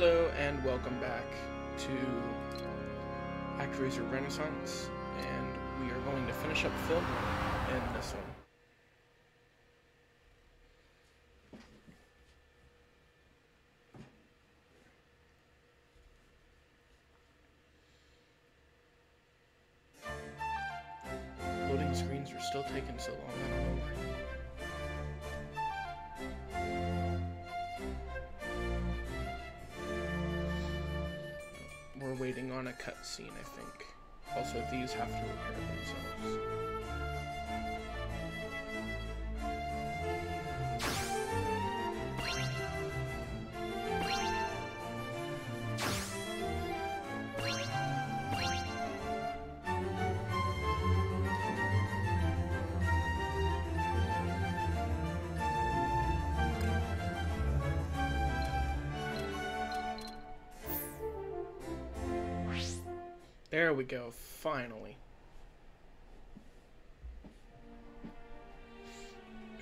Hello and welcome back to ActRaiser Renaissance, and we are going to finish up Fillmore in this one. Cutscene, I think. Also, these have to repair themselves. There we go, finally.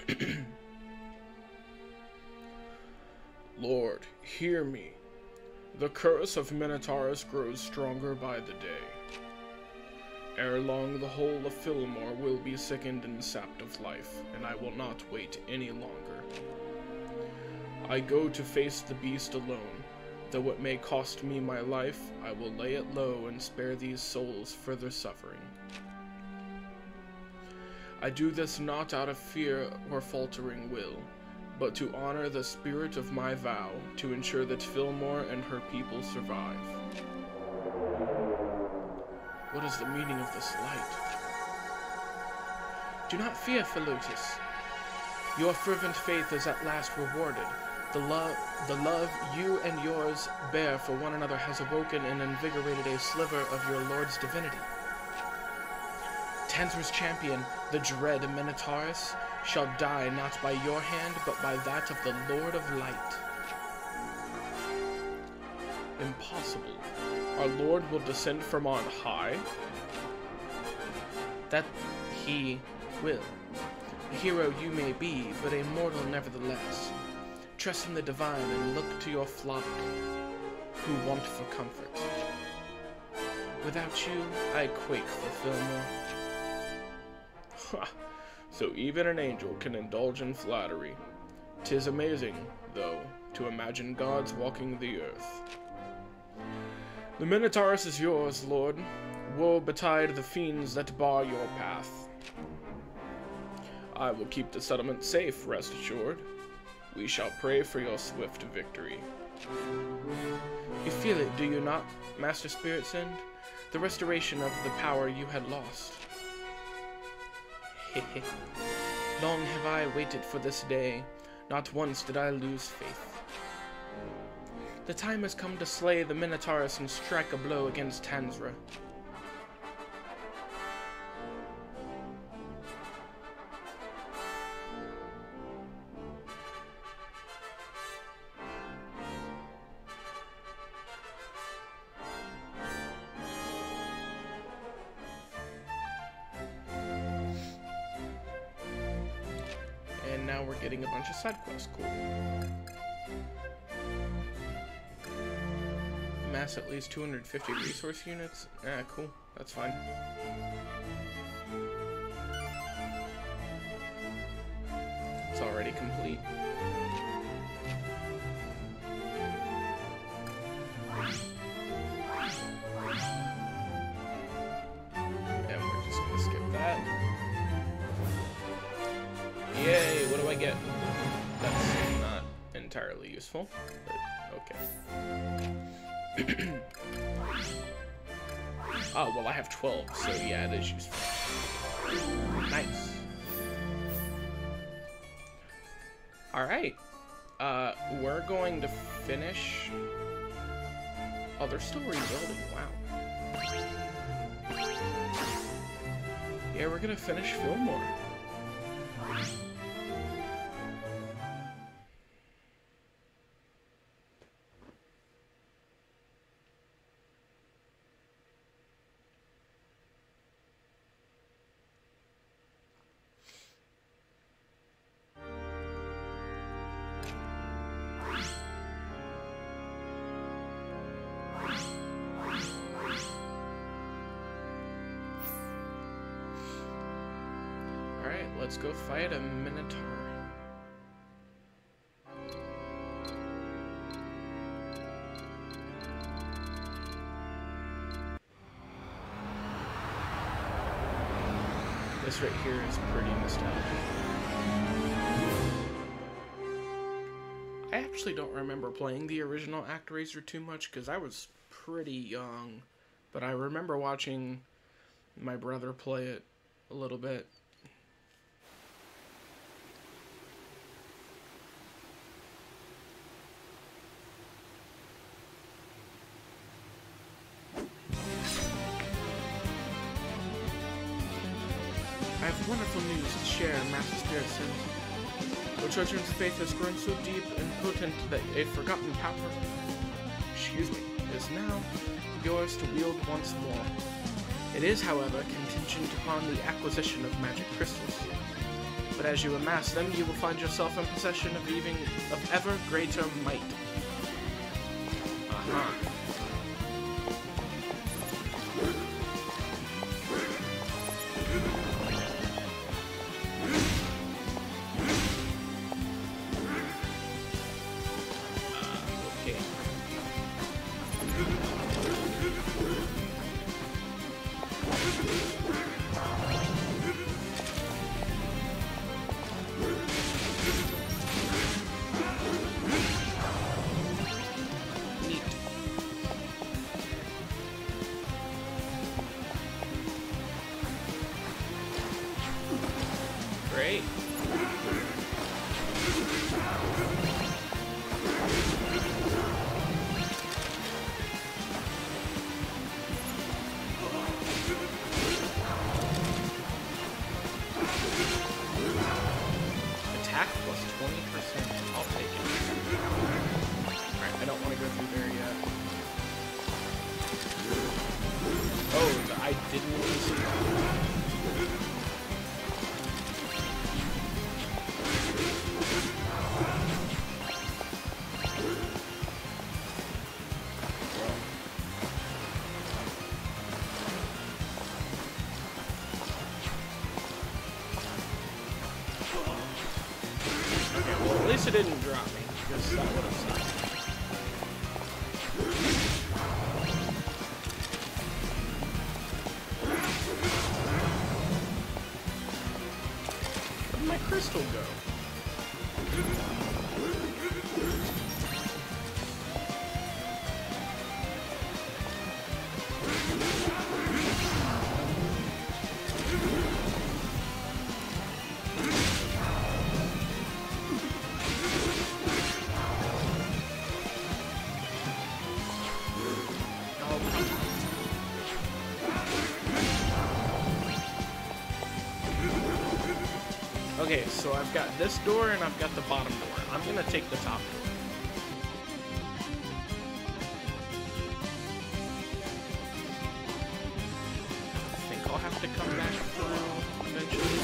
Lord, hear me. The curse of Minotaurus grows stronger by the day. Ere long, the whole of Fillmore will be sickened and sapped of life, and I will not wait any longer. I go to face the beast alone. Though it may cost me my life, I will lay it low and spare these souls further suffering. I do this not out of fear or faltering will, but to honor the spirit of my vow to ensure that Fillmore and her people survive. What is the meaning of this light? Do not fear, Philotis. Your fervent faith is at last rewarded. The love, the love you and yours bear for one another has awoken and invigorated a sliver of your lord's divinity. Tanzra's champion, the dread Minotaurus, shall die not by your hand, but by that of the Lord of Light. Impossible. Our Lord will descend from on high? That he will. A hero you may be, but a mortal nevertheless. Trust in the divine and look to your flock who want for comfort. Without you, I quake for Fillmore. Ha! So even an angel can indulge in flattery. Tis amazing, though, to imagine gods walking the earth. The Minotaurus is yours, Lord. Woe betide the fiends that bar your path. I will keep the settlement safe, rest assured. We shall pray for your swift victory. You feel it, do you not, Master Spiritsend? The restoration of the power you had lost. Hehe. Long have I waited for this day. Not once did I lose faith. The time has come to slay the Minotaurus and strike a blow against Tanzra. Now we're getting a bunch of side quests. Cool. Mass at least 250 resource units. Ah, cool. That's fine. It's already complete. Entirely useful, but okay. oh, well I have 12, so yeah, it is useful. Nice. Alright. Uh, we're going to finish... Oh, they're still rebuilding, wow. Yeah, we're gonna finish Fillmore. Let's go fight a Minotaur. This right here is pretty nostalgic. I actually don't remember playing the original ActRaiser too much because I was pretty young, but I remember watching my brother play it a little bit. I have wonderful news to share, Master Spiritsend. Your children's faith has grown so deep and potent that a forgotten power, excuse me, is now yours to wield once more. It is, however, contingent upon the acquisition of magic crystals. But as you amass them, you will find yourself in possession of even of ever greater might. Uh-huh. I didn't. even see so I've got this door and I've got the bottom door. I'm gonna take the top door. I think I'll have to come back through eventually.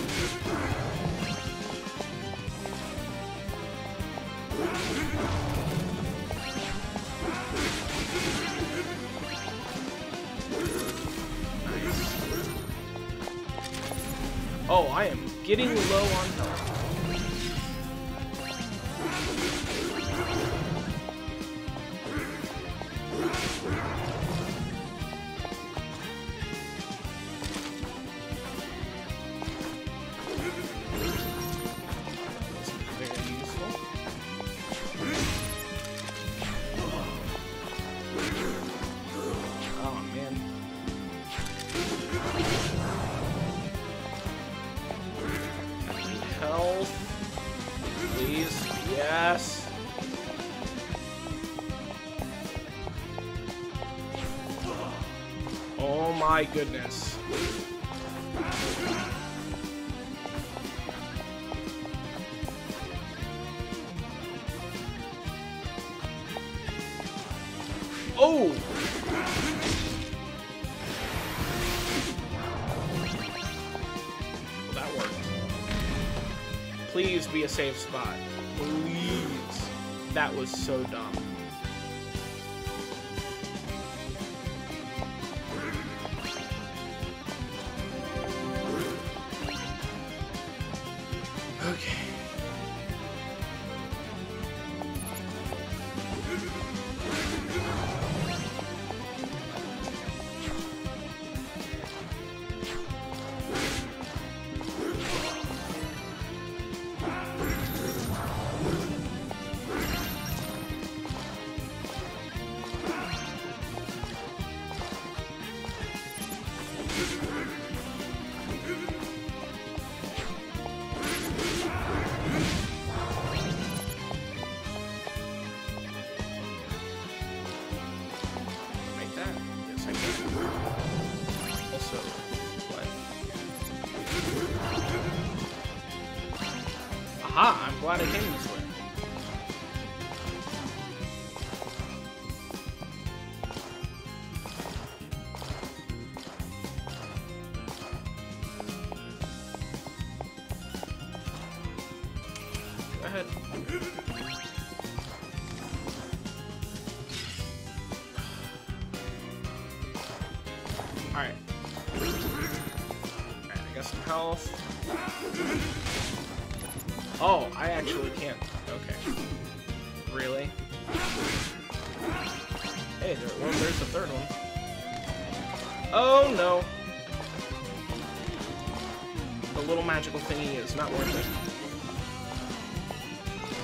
Oh, I am getting low on health. Oh my goodness. Oh! Well, that worked. Please be a safe spot. Please. That was so dumb. I came this way.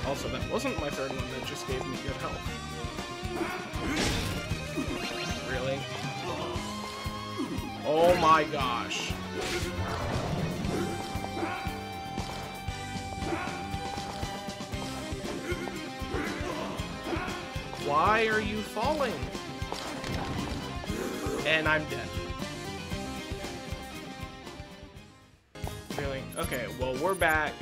Also, that wasn't my third one, that just gave me good health. Really? Oh my gosh. Why are you falling? And I'm dead. Really? Okay, well, we're back.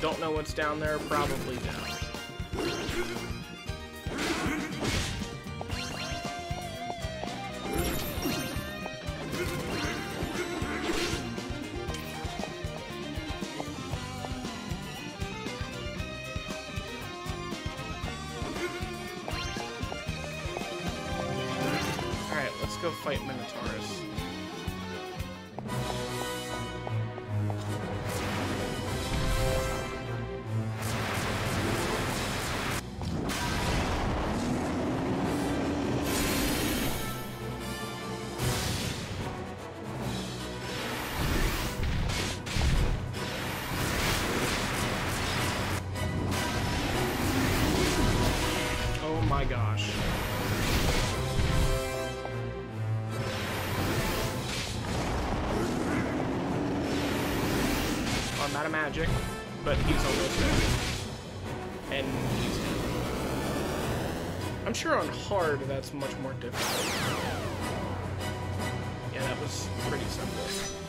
Don't know what's down there, probably down. Alright, let's go fight Minotaurus. Of magic, but he's almost dead. And he's dead. I'm sure on hard that's much more difficult. Yeah, that was pretty simple.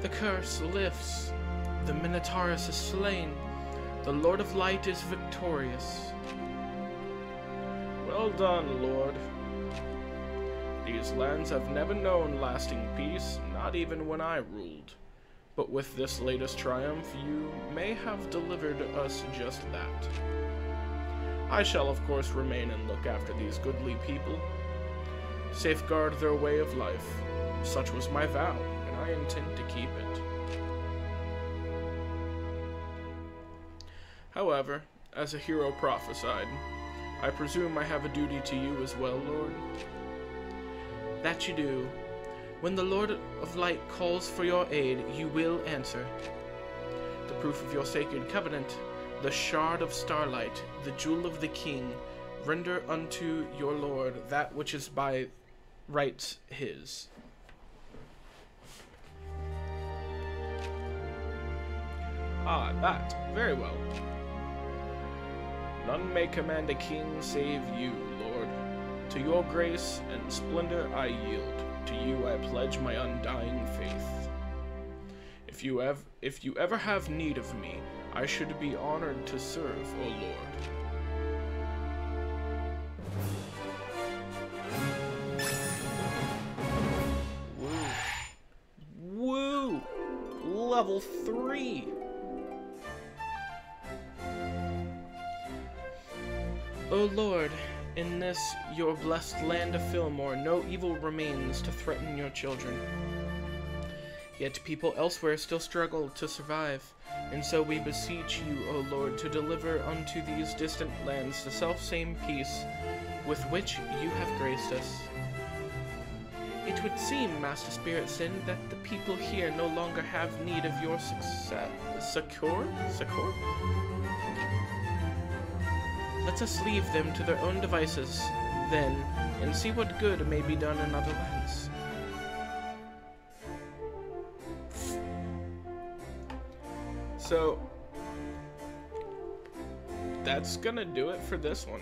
The curse lifts. The Minotaurus is slain. The Lord of Light is victorious. Well done, Lord. These lands have never known lasting peace, not even when I ruled. But with this latest triumph, you may have delivered us just that. I shall, of course, remain and look after these goodly people, safeguard their way of life. Such was my vow, I intend to keep it. However, as a hero prophesied, I presume I have a duty to you as well, Lord? That you do. When the Lord of Light calls for your aid, you will answer. The proof of your sacred covenant, the shard of starlight, the jewel of the king, render unto your Lord that which is by rights his. Ah, that. Very well. None may command a king save you, Lord. To your grace and splendor I yield. To you I pledge my undying faith. If you ever, if you ever have need of me, I should be honored to serve, O Lord. Woo! Woo! Level 3! O Lord, in this your blessed land of Fillmore, no evil remains to threaten your children. Yet people elsewhere still struggle to survive, and so we beseech you, O Lord, to deliver unto these distant lands the selfsame peace with which you have graced us. It would seem, Master Spiritsend, that the people here no longer have need of your success. Succor? Succor? Let us leave them to their own devices, then, and see what good may be done in other lands. So, that's gonna do it for this one.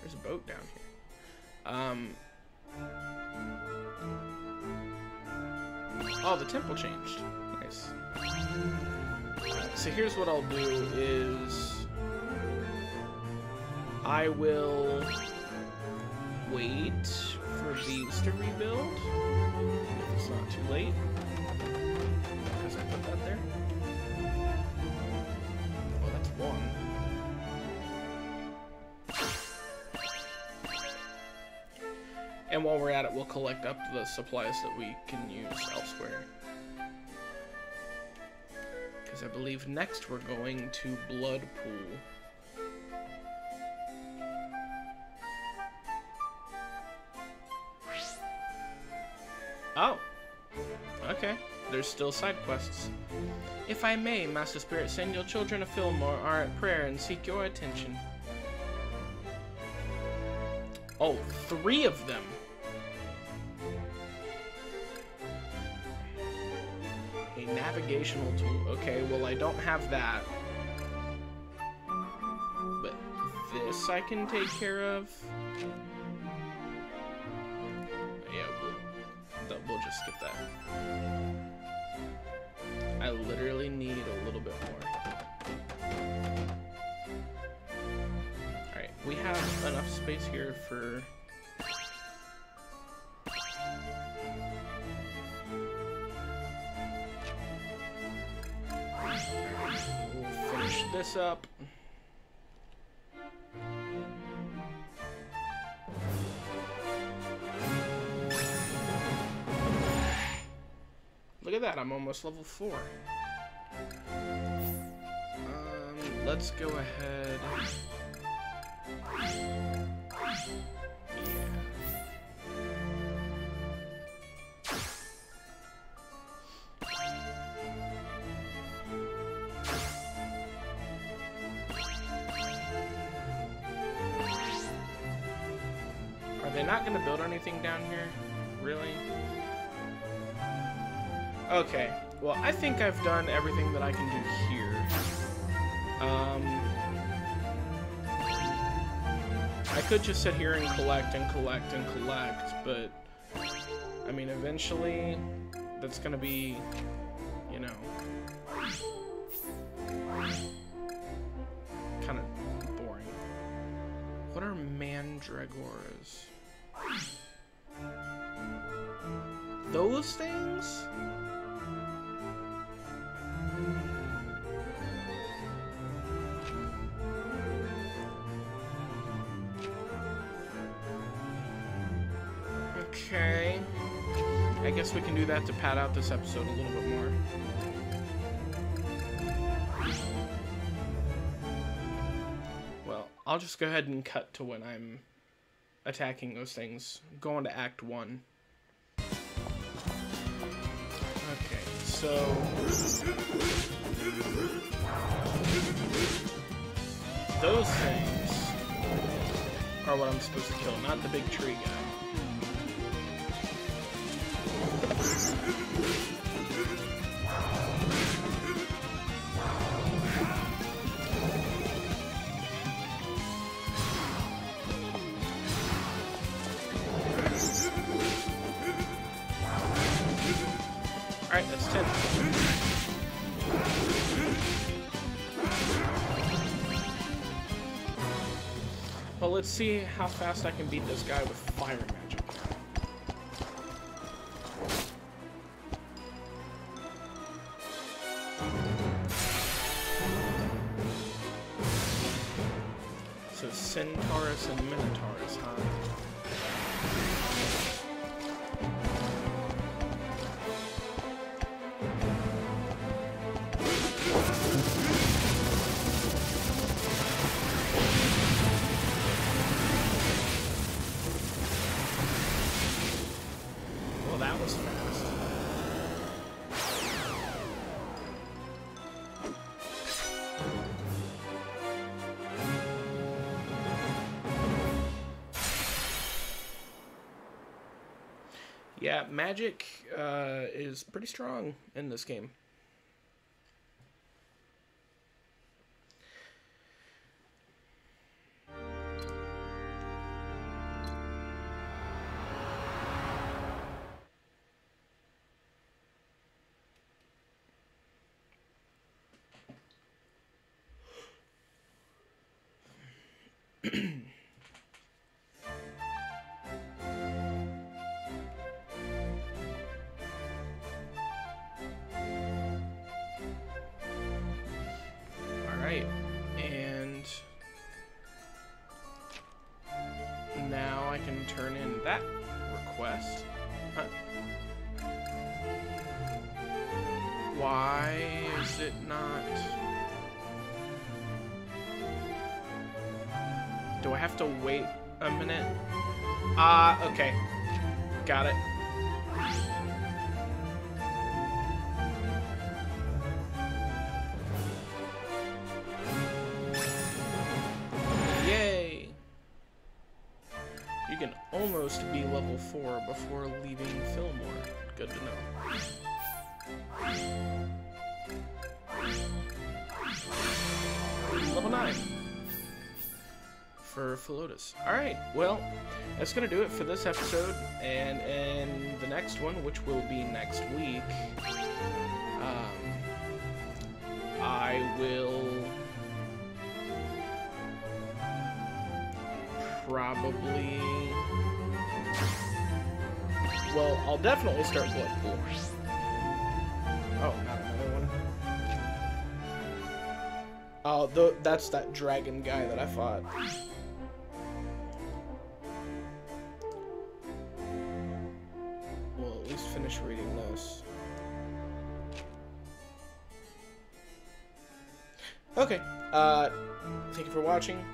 There's a boat down here. Um. Oh, the temple changed. Nice. So here's what I'll do is I will wait for these to rebuild if it's not too late. Because I put that there. Oh, that's one. And while we're at it, we'll collect up the supplies that we can use elsewhere. Because I believe next we're going to Bloodpool. Oh. Okay. There's still side quests. If I may, Master Spiritsend, your children of Fillmore are at prayer and seek your attention. Oh, three of them. Navigational tool. Okay, well I don't have that. But this I can take care of. Yeah, we'll, we'll just skip that. I literally need a little bit more. Alright, we have enough space here for... this up. Look at that, I'm almost level 4. Um, let's go ahead. They not going to build anything down here? Really? Okay, well, I think I've done everything that I can do here. Um, I could just sit here and collect and collect and collect, but, I mean, eventually, that's gonna be, you know, kind of boring. What are mandragoras? Those things? Okay. I guess we can do that to pad out this episode a little bit more. Well, I'll just go ahead and cut to when I'm attacking those things. Go on to Act 1. So... Those things are what I'm supposed to kill, not the big tree guy. Alright, let's see how fast I can beat this guy with fire magic. So Centaurus and Minotaurus, huh? Magic uh, is pretty strong in this game. Why is it not... Do I have to wait a minute? Ah, uh, okay. Got it. Yay! You can almost be level 4 before leaving Fillmore. Good to know. Alright, well, that's going to do it for this episode, and in the next one, which will be next week, um, I will probably... Well, I'll definitely start Bloodpool. Oh, not another one. Oh, the, that's that dragon guy that I fought. For watching.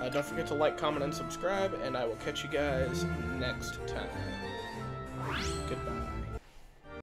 Uh, don't forget to like, comment, and subscribe, and I will catch you guys next time.